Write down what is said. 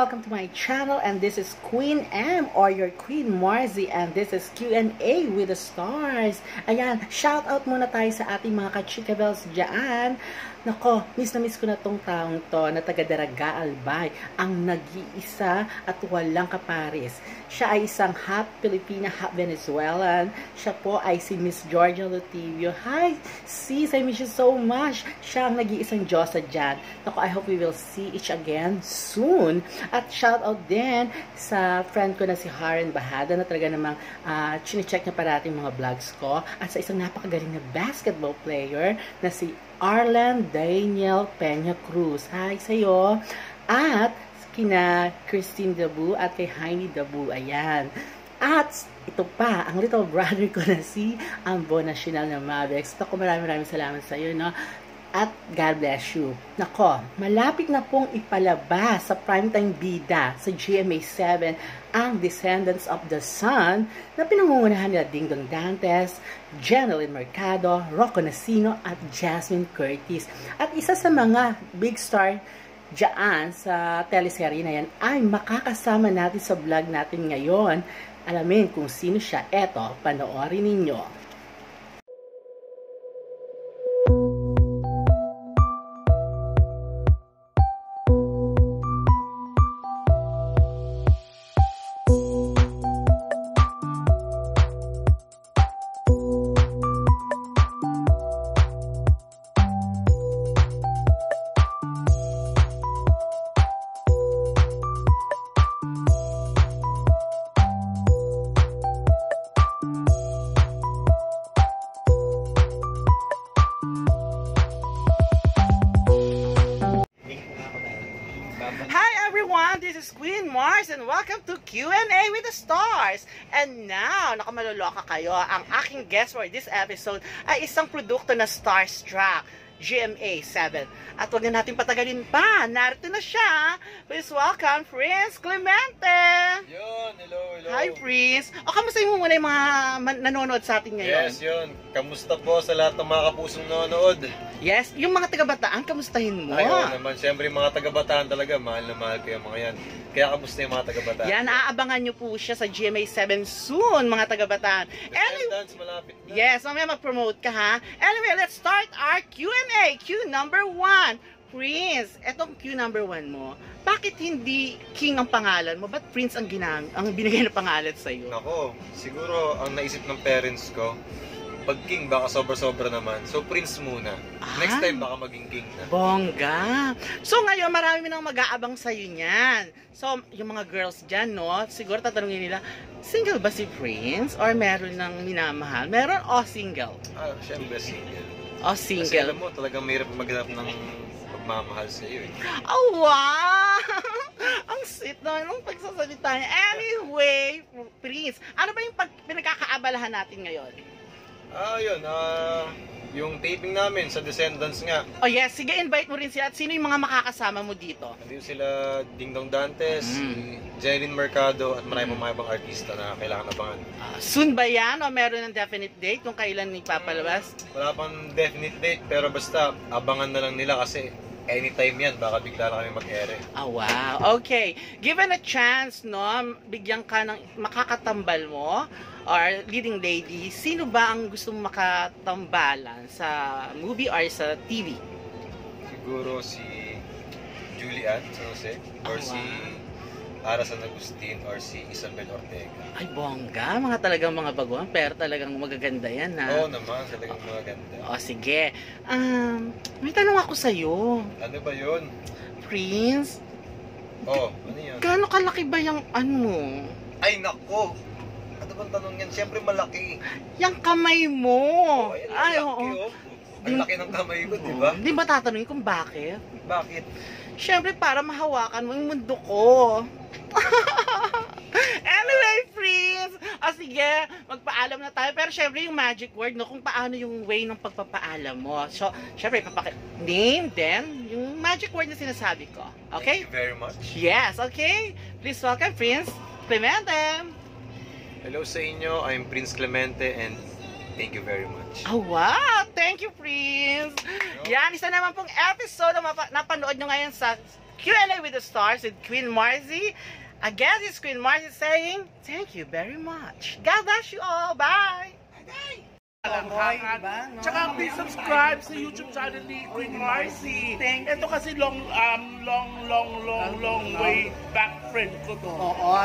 welcome to my channel and this is Queen M or your Queen Marzi and this is Q&A with the stars. Ayan, shout out muna tayo sa ating mga kachika bells dyan. Nako, miss na miss ko na tong taong to na taga Daraga Albay, ang nag-iisa at walang kaparis. Siya ay isang half Filipina, half Venezuelan. Siya po ay si Miss Georgia Lutivio. Hi, sis, I miss you so much. Siya ang nag-iisang Diyosa dyan. Nako, I hope we will see each again soon. At shout out din sa friend ko na si Haren Bahada na talaga namang uh, chinecheck niya parating mga vlogs ko. At sa isang napakagaling na basketball player na si Arlen Daniel Peña Cruz. Hi sa'yo. At kina Christine Dabu at kay Heini Dabu. Ayan. At ito pa, ang little brother ko na si Ambo National na Mavex. Ako maraming maraming salamat sa iyo, no? At God bless you. Nako, malapit na pong ipalabas sa primetime bida sa GMA7 ang Descendants of the Sun na pinangungunahan nila Ding Dong Dantes, Jeneline Mercado, Rocco Nasino at Jasmine Curtis. At isa sa mga big star dyan sa teleserye na yan ay makakasama natin sa vlog natin ngayon. Alamin kung sino siya. Eto, panoorin ninyo. Is Queen Mars and welcome to Q&A with the Stars. And now, nakamaloloka kayo, ang aking guest for this episode ay isang produkto na Starstruck. GMA 7. At huwag na natin patagalin pa. Narito na siya. Please welcome Prince Clemente. Yun, hello, hello. Hi Prince. O kamusta mo muna yung mga man- nanonood sa atin ngayon? Yes, yun. Kamusta po sa lahat ng mga kapusong nanonood? Yes, yung mga taga-bataan, kamustahin mo? Ay, oo naman. Siyempre, yung mga taga-bataan talaga, mahal na mahal ko yung mga yan. Kaya kamusta yung mga taga-bataan? Yan, aabangan nyo po siya sa GMA 7 soon, mga taga-bataan. Anyway, malapit na. yes, mamaya mag-promote ka ha. Anyway, let's start our Q&A. Q number 1. Prince, etong Q number 1 mo, bakit hindi King ang pangalan mo? Ba't Prince ang, ginam ang binigay na pangalan sa'yo? Nako, siguro ang naisip ng parents ko, pag king baka sobra-sobra naman. So prince muna. Next Ah. time baka maging king na. Bongga. So ngayon, marami nang mag-aabang sa'yo niyan. So, yung mga girls dyan, no? Siguro tatanungin nila, single ba si Prince? Or meron ng minamahal? Meron o single? Ah, syempre single. O Kasi single? alam mo, talagang mahirap maghanap ng pagmamahal sa iyo eh. Oh, wow! Ang sweet naman ng pagsasalita niya. Anyway, Prince, ano ba yung pag pinagkakaabalahan natin ngayon? Ah, yun. Ah, yung taping namin sa Descendants nga. Oh yes, sige, invite mo rin sila. At sino yung mga makakasama mo dito? Nandito sila Ding Dong Dantes, Mm. si Jeline Mercado, at marami mga ibang artista na kailangan abangan. Ah, soon ba yan? O meron ng definite date kung kailan ipapalabas? Wala pang definite date, pero basta abangan na lang nila kasi anytime yan, baka bigla na kami mag-ere. Ah, wow. Okay. Given a chance, no, bigyan ka ng makakatambal mo or leading lady, sino ba ang gusto mo makatambalan sa movie or sa TV? Siguro si Julian San Jose, or Ah, si Ara San Agustin, or si Isabel Ortega. Ay, bongga. Mga talagang mga baguhan, pero talagang magaganda yan, ha? Oo naman, talagang mga ganda. O, sige. Um, may tanong ako sa'yo. Ano ba yun? Prince, Oh, ano yun? gaano kalaki ba yung ano mo? Ay, nako! Ano bang tanong yan? Siyempre malaki. Yung kamay mo. Oh, ayun, Ay, malaki, oo. oh. Ang laki ng kamay ko, di ba? Hindi ba tatanungin kung bakit? Bakit? Siyempre, para mahawakan mo yung mundo ko. anyway, friends! O sige, magpaalam na tayo. Pero syempre, yung magic word, no? Kung paano yung way ng pagpapaalam mo. So, syempre, papaki... Name, then, yung magic word na sinasabi ko. Okay? Thank you very much. Yes, okay? Please welcome, Prince Clemente. Hello sa inyo, I'm Prince Clemente and thank you very much. Oh, wow! Thank you, Prince! Yan, isa naman pong episode na napanood nyo ngayon sa Q&A with the Stars with Queen Marzi. Again, this is Queen Marzi saying, thank you very much. God bless you all. Bye! Kalanghangan. diba, no? Tsaka please subscribe sa YouTube channel ni Queen Marcy. Ito kasi long, um, long, long, long, long way back friend ko to. Oo.